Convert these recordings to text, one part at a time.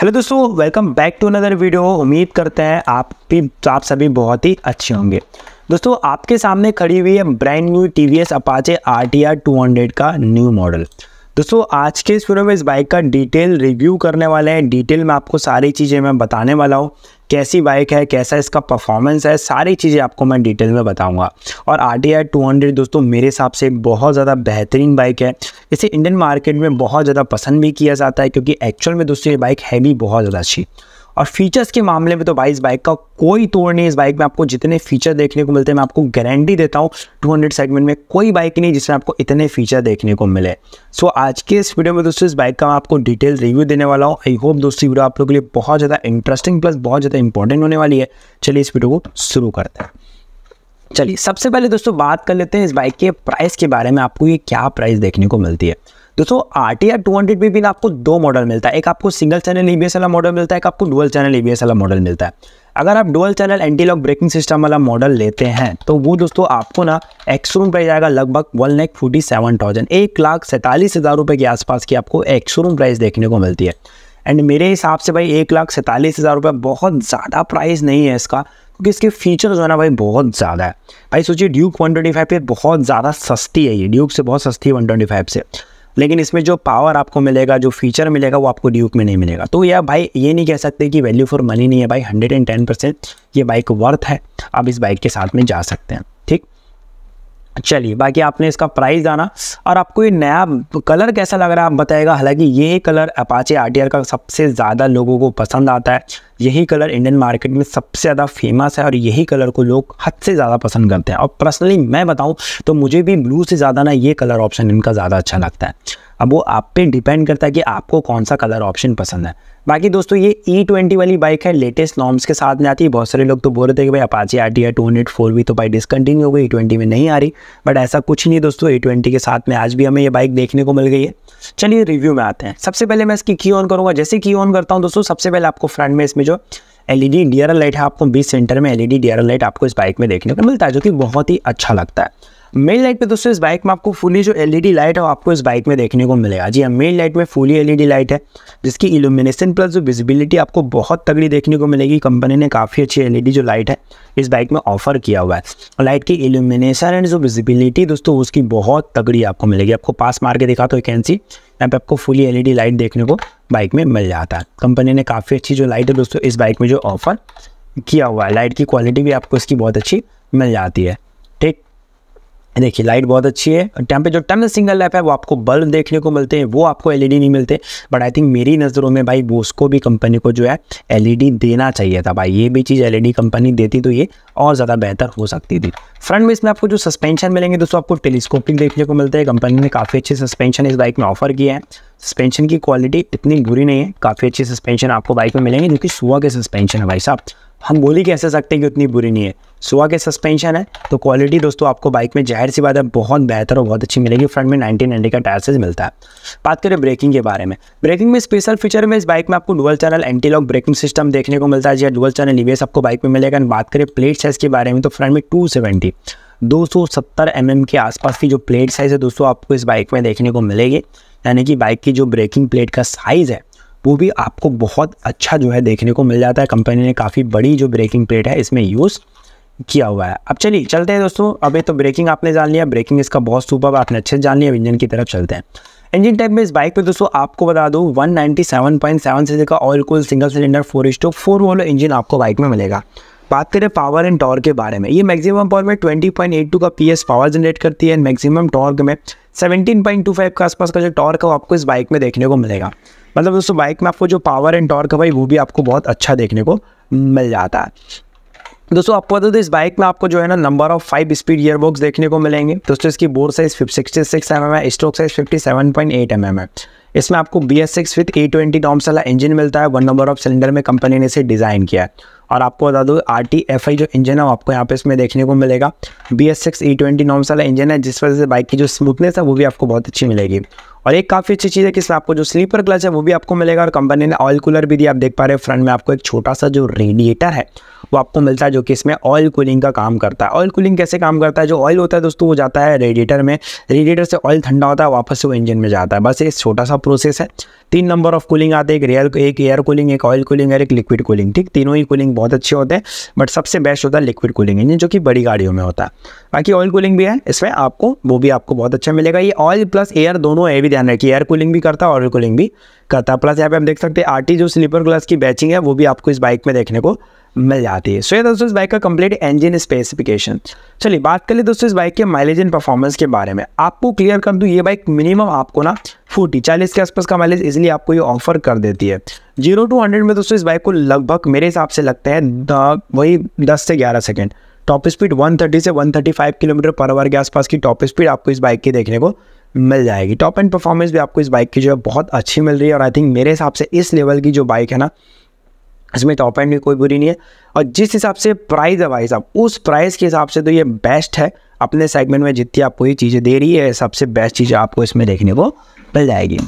Hello दोस्तों welcome back to another video उम्मीद करते हैं आप भी, आप सभी बहुत ही अच्छे होंगे। दोस्तों, आपके सामने खड़ी हुई है brand new T V S Apache R T R two hundred का न्यू मॉडल दोस्तों, आज के इस वीडियो में इस बाइक का डिटेल रिव्यू करने वाले हैं। डिटेल में आपको सारी चीज़ें मैं बताने वाला हूँ। कैसी बाइक है, कैसा इसका परफॉर्मेंस है, सारी चीज़ें आपको मैं डिटेल में बताऊँगा। और आर टी टू हंड्रेड दोस्तों, मेरे हिसाब से बहुत ज़्यादा बेहतरीन बाइक है। इसे इंडियन मार्केट में बहुत ज़्यादा पसंद भी किया जाता है, क्योंकि एक्चुअल में, दोस्तों, ये बाइक है भी बहुत ज़्यादा अच्छी। और फीचर्स के मामले में तो भाई इस बाइक का कोई तोड़ नहीं इस बाइक में आपको जितने फीचर देखने को मिलते हैं मैं आपको गारंटी देता हूँ 200 सेगमेंट में कोई बाइक नहीं जिसमें आपको इतने फीचर देखने को मिले। सो so, आज के इस वीडियो में दोस्तों इस बाइक का मैं आपको डिटेल रिव्यू देने वाला हूँ। आई होप दोस्तों वीडियो आप लोगों के लिए बहुत ज़्यादा इंटरेस्टिंग प्लस बहुत ज़्यादा इंपॉर्टेंट होने वाली है। चलिए इस वीडियो को शुरू करते हैं। चलिए सबसे पहले दोस्तों बात कर लेते हैं इस बाइक के प्राइस के बारे में आपको ये क्या प्राइस देखने को मिलती है। दोस्तों R T R two hundred में भी आपको दो मॉडल मिलता है। एक आपको सिंगल चैनल ईबीएस वाला मॉडल मिलता है, एक आपको डुअल चैनल ईबीएस वाला मॉडल मिलता है। अगर आप dual channel anti lock braking system वाला मॉडल लेते हैं तो वो दोस्तों आपको ना एक्सरूम प्राइस आएगा लगभग one lakh forty seven thousand एक लाख सैंतालीस हज़ार रुपये के आसपास की आपको एक्सरूम प्राइस देखने को मिलती है। एंड मेरे हिसाब से भाई एक लाख सैंतालीस हज़ार रुपये बहुत ज़्यादा प्राइस नहीं है इसका, क्योंकि इसके फीचर जो है ना भाई बहुत ज़्यादा है। भाई सोचिए ड्यूक वन ट्वेंटी फाइव पे बहुत ज़्यादा सस्ती है ये ड्यूक से बहुत सस्ती है वन ट्वेंटी फाइव से। लेकिन इसमें जो पावर आपको मिलेगा, जो फीचर मिलेगा, वो आपको ड्यूक में नहीं मिलेगा। तो यह भाई, ये नहीं कह सकते कि वैल्यू फॉर मनी नहीं है भाई हंड्रेड एंड टेन परसेंट ये बाइक वर्थ है। आप इस बाइक के साथ में जा सकते हैं, ठीक? चलिए, बाकी आपने इसका प्राइस जाना और आपको ये नया कलर कैसा लग रहा है आप बताएगा हालाँकि ये कलर अपाचे आर का सबसे ज़्यादा लोगों को पसंद आता है। यही कलर इंडियन मार्केट में सबसे ज़्यादा फ़ेमस है और यही कलर को लोग हद से ज़्यादा पसंद करते हैं। और पर्सनली मैं बताऊँ तो मुझे भी ब्लू से ज़्यादा ना ये कलर ऑप्शन इनका ज़्यादा अच्छा लगता है। अब वो आप पे डिपेंड करता है कि आपको कौन सा कलर ऑप्शन पसंद है। बाकी दोस्तों, ये ई e ट्वेंटी वाली बाइक है लेटेस्ट नॉर्म्स के साथ में आती है। बहुत सारे लोग तो बोल रहे थे कि भाई Apache R T R two hundred four भी तो भाई डिसकंटिन्यू हो गई ई ट्वेंटी में नहीं आ रही। बट ऐसा कुछ नहीं दोस्तों ई e ट्वेंटी के साथ में आज भी हमें ये बाइक देखने को मिल गई है। चलिए रिव्यू में आते हैं। सबसे पहले मैं इसकी की ऑन करूँगा। जैसे की ऑन करता हूँ दोस्तों, सबसे पहले आपको फ्रंट में इसमें जो एल एलईडी डीआरएल लाइट है, आपको बीस सेंटर में एलईडी डीआरएल लाइट आपको इस बाइक में देखने को मिलता है, जो कि बहुत ही अच्छा लगता है। मेन लाइट पे दोस्तों इस बाइक में आपको फुली जो एलईडी लाइट है आपको इस बाइक में देखने को मिलेगा। जी हाँ मेन लाइट में फुली एलईडी लाइट है, जिसकी इल्यूमिनेशन प्लस जो विजिबिलिटी आपको बहुत तगड़ी देखने को मिलेगी। कंपनी ने काफ़ी अच्छी एलईडी जो लाइट है, इस बाइक में ऑफ़र किया हुआ है। लाइट की इल्यूमिनेशन एंड जो विजिबिलिटी दोस्तों, उसकी बहुत तगड़ी आपको मिलेगी। आपको पास मार के दिखा तो कैन सी यहाँ पे आपको फुली एलईडी लाइट देखने को बाइक में मिल जाता है। कंपनी ने काफ़ी अच्छी जो लाइट है दोस्तों, इस बाइक में जो ऑफ़र किया हुआ है। लाइट की क्वालिटी भी आपको इसकी बहुत अच्छी मिल जाती है। देखिए लाइट बहुत अच्छी है। टाइम पे जो टनल सिंगल लैप है, वो आपको बल्ब देखने को मिलते हैं, वो आपको एलईडी नहीं मिलते। बट आई थिंक मेरी नज़रों में भाई, वो उसको भी कंपनी को जो है एलईडी देना चाहिए था। भाई, ये भी चीज़ एलईडी कंपनी देती तो ये और ज़्यादा बेहतर हो सकती थी। फ्रंट में इसमें आपको जो सस्पेंशन मिलेंगे, दोस्तों, आपको टेलीस्कोपिक देखने को मिलते हैं। कंपनी ने काफ़ी अच्छे सस्पेंशन इस बाइक में ऑफ़र किया है। सस्पेंशन की क्वालिटी इतनी बुरी नहीं है। काफ़ी अच्छी सस्पेंशन आपको बाइक में मिलेंगे, जो कि सुबह के सस्पेंशन है भाई साहब। हम बोली कैसे सकते हैं कि उतनी बुरी नहीं है? सुहा के सस्पेंशन है तो क्वालिटी दोस्तों आपको बाइक में ज़ाहिर सी बात है, बहुत बेहतर और बहुत अच्छी मिलेगी। फ्रंट में 1990 का टायर से मिलता है। बात करें ब्रेकिंग के बारे में। ब्रेकिंग में स्पेशल फीचर में इस बाइक में आपको dual channel anti lock braking system देखने को मिलता है जी डुअल चैनल ईवीएस आपको बाइक में मिलेगा। बात करें प्लेट साइज़ के बारे में तो फ्रंट में टू सेवेंटी दो सौ सत्तर एम के आसपास की जो प्लेट साइज़ है दोस्तों, आपको इस बाइक में देखने को मिलेगी। यानी कि बाइक की जो ब्रेकिंग प्लेट का साइज़ है वो भी आपको बहुत अच्छा जो है देखने को मिल जाता है। कंपनी ने काफ़ी बड़ी जो ब्रेकिंग प्लेट है, इसमें यूज़ किया हुआ है। अब चलिए, चलते हैं दोस्तों। अभी तो ब्रेकिंग आपने जान लिया। ब्रेकिंग इसका बहुत सुपर आपने अच्छे से जान लिया। इंजन की तरफ़ चलते हैं। इंजन टाइप में इस बाइक पे दोस्तों आपको बता दूँ 197.7 सीसी का oil cool single cylinder four stroke four वोलो engine आपको बाइक में मिलेगा। बात करें पावर एंड टॉर्क के बारे में, ये मैक्सिमम पावर में 20.82 का पीएस पावर जनरेट करती है मैक्सिमम टॉर्क में 17.25 के आसपास का जो टॉर्क है वो आपको इस बाइक में देखने को मिलेगा। मतलब दोस्तों बाइक में आपको जो पावर एंड टॉर्क है भाई, वो भी आपको बहुत अच्छा देखने को मिल जाता है। दोस्तों, आपको बता दो, इस बाइक में आपको जो है ना number of five speed gear box देखने को मिलेंगे। दोस्तों, इसकी bore size sixty six M M है stroke size fifty seven point eight M M है। इसमें आपको B S six with A twenty norms वाला इंजन मिलता है। वन नंबर ऑफ़ सिलेंडर में कंपनी ने इसे डिज़ाइन किया है। और आपको बता दो आर टी एफ़ आई जो इंजन है, वो आपको यहाँ पे इसमें देखने को मिलेगा। B S six E twenty norms वाला इंजन है, जिस वजह से बाइक की जो स्मूथनेस है, वो भी आपको बहुत अच्छी मिलेगी। और एक काफ़ी अच्छी चीज़ है कि इसमें आपको जो स्लीपर क्लच है, वो भी आपको मिलेगा। और कंपनी ने ऑयल कूलर भी दिया। आप देख पा रहे हैं फ्रंट में आपको एक छोटा सा जो रेडिएटर है, वो आपको मिलता है, जो कि इसमें ऑयल कूलिंग का काम करता है। ऑयल कूलिंग कैसे काम करता है? जो ऑयल होता है दोस्तों, वो जाता है रेडिएटर में। रेडिएटर से ऑयल ठंडा होता है, वापस से वो इंजन में जाता है। बस एक छोटा सा प्रोसेस है। तीन नंबर ऑफ़ कूलिंग आते हैं, एक रियल एक एयर कूलिंग एक ऑयल कूलिंग और एक लिक्विड कूलिंग ठीक? तीनों ही कूलिंग बहुत अच्छे होते हैं बट सबसे बेस्ट होता है लिक्विड कूलिंग इंजन जो कि बड़ी गाड़ियों में होता है। बाकी ऑयल कूलिंग भी है, इसमें आपको, वो भी आपको बहुत अच्छा मिलेगा। ये ऑयल प्लस एयर दोनों है भी ध्यान रखिए। एयर कूलिंग भी करता है ऑयल कूलिंग भी करता है। प्लस यहाँ पे हम देख सकते हैं आर जो स्लीपर क्लास की बैचिंग है, वो भी आपको इस बाइक में देखने को मिल जाती है। सो ये दोस्तों, इस बाइक का कंप्लीट इंजन स्पेसिफिकेशन चलिए, बात कर ले दोस्तों, इस बाइक के माइलेज एंड परफॉर्मेंस के बारे में। आपको क्लियर कर दूँ, ये बाइक मिनिमम आपको ना फोर्टी, चालीस के आसपास का माइलेज इजिली आपको ये ऑफ़र कर देती है। ज़ीरो टू हंड्रेड में दोस्तों इस बाइक को लगभग मेरे हिसाब से लगता है वही दस से ग्यारह सेकेंड टॉप स्पीड 130 से 135 किलोमीटर पर आवर के आसपास की टॉप स्पीड आपको इस बाइक की देखने को मिल जाएगी। टॉप एंड परफॉर्मेंस भी आपको इस बाइक की जो है बहुत अच्छी मिल रही है और आई थिंक मेरे हिसाब से इस लेवल की जो बाइक है ना इसमें टॉप एंड भी कोई बुरी नहीं है। और जिस हिसाब से प्राइस है भाई साहब, उस प्राइस के हिसाब से तो ये बेस्ट है। अपने सेगमेंट में जितनी आपको ये चीज़ें दे रही है, सबसे बेस्ट चीज़ें आपको इसमें देखने को मिल जाएगी।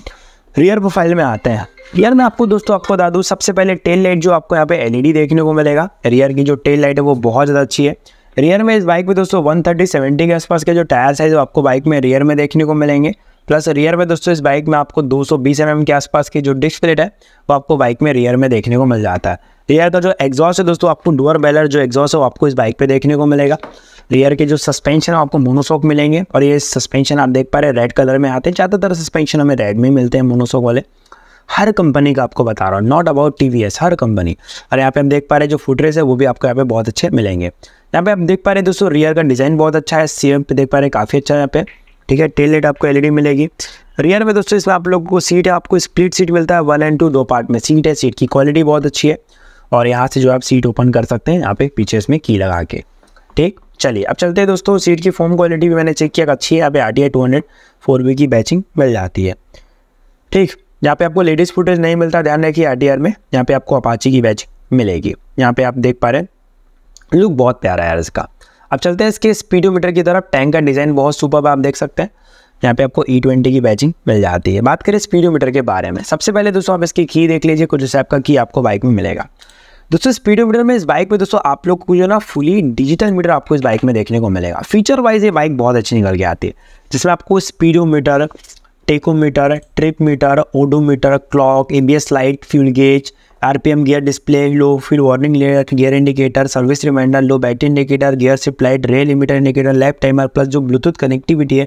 रियर प्रोफ़ाइल में आते हैं। रियर में आपको दोस्तों, आपको बता दूँ, सबसे पहले टेल लाइट जो आपको यहाँ पे एलईडी देखने को मिलेगा रियर की जो टेल लाइट है वो बहुत ज़्यादा अच्छी है। रियर में इस बाइक में दोस्तों 130 70 के आसपास के जो टायर साइज़ आपको बाइक में रियर में देखने को मिलेंगे। प्लस रियर में दोस्तों, इस बाइक में आपको 220 सौ mm के आसपास की जो डिस्क प्लेट है, वो आपको बाइक में रियर में देखने को मिल जाता है। रियर का जो एग्जॉस्ट है दोस्तों, आपको डोअर बेलर जो एग्जॉस्ट है, वो आपको इस बाइक पे देखने को मिलेगा। रियर के जो सस्पेंशन है, आपको मोनोसोक मिलेंगे। और ये सस्पेंशन आप देख पा रहे हैं रेड कलर में आते हैं। ज़्यादातर सस्पेंशन हमें रेड में मिलते हैं मोनोसोक वाले। हर कंपनी का आपको बता रहा हूँ नॉट अबाउट टी हर कंपनी और यहाँ पे हम देख पा रहे हैं जो फुटरेस है, वो भी आपको यहाँ पे बहुत अच्छे मिलेंगे। यहाँ पे आप देख पा रहे हैं दोस्तों रियर का डिज़ाइन बहुत अच्छा है सीएम पे देख पा रहे हैं, काफ़ी अच्छा है यहाँ पे। ठीक है टेल लाइट आपको एलईडी मिलेगी। रियर में दोस्तों, इसमें आप लोगों को सीट है आपको स्प्लिट सीट मिलता है वन एंड टू दो पार्ट में। सीट है सीट की क्वालिटी बहुत अच्छी है। और यहाँ से जो आप सीट ओपन कर सकते हैं, यहाँ पे पीछे इसमें की लगा के। ठीक, चलिए, अब चलते हैं दोस्तों। सीट की फोम क्वालिटी भी मैंने चेक किया अच्छी है। यहाँ पे R T I two hundred four की बैचिंग मिल जाती है। ठीक, यहाँ पे आपको लेडीज़ फुटेज नहीं मिलता, ध्यान रखिए आर टी आर में। यहाँ पे आपको अपाची की बैचिंग मिलेगी। यहाँ पे आप देख पा रहे हैं। लुक बहुत प्यारा है यार इसका। अब चलते हैं इसके स्पीडोमीटर की तरफ़। टैंक का डिज़ाइन बहुत सुपर आप देख सकते हैं। यहाँ पे आपको ई e ट्वेंटी की बैचिंग मिल जाती है। बात करें स्पीडोमीटर के बारे में। सबसे पहले दोस्तों आप इसकी की देख लीजिए, कुछ हिसाब का की आपको बाइक में मिलेगा। दोस्तों स्पीडोमीटर में इस बाइक में दोस्तों आप लोग को जो ना फुली डिजिटल मीटर आपको इस बाइक में देखने को मिलेगा। फीचर वाइज ये बाइक बहुत अच्छी निकल के आती है। जिसमें आपको speedometer tachometer trip meter odometer clock ABS light fuel gauge RPM gear display, low फिर warning gear indicator, service reminder, low battery indicator, gear shift light, rev limiter indicator lap timer, plus जो Bluetooth connectivity है,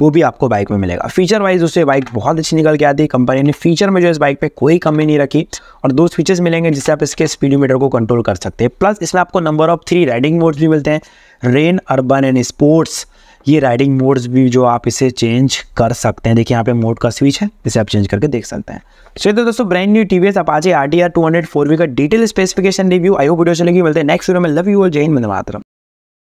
वो भी आपको bike में मिलेगा। Feature wise उससे bike बहुत अच्छी निकल के आती है। कंपनी ने फीचर में जो इस बाइक पे कोई कमी नहीं रखी और दो फीचर्स मिलेंगे जिससे आप इसके स्पीडोमीटर को कंट्रोल कर सकते हैं। प्लस इसमें आपको number of three riding modes भी मिलते हैं। रेन अर्बन एंड स्पोर्ट्स ये राइडिंग मोड्स भी जो आप इसे चेंज कर सकते हैं, देखिए यहाँ पे मोड का स्विच है, इसे आप चेंज करके देख सकते हैं। चलिए तो दोस्तों brand new T V S R T R two hundred four V का डिटेल स्पेसिफिकेशन रिव्यू आई वीडियो चलेगी बोलते हैं नेक्स्ट वीडियो में। लव यू और जैन बंदे मातरम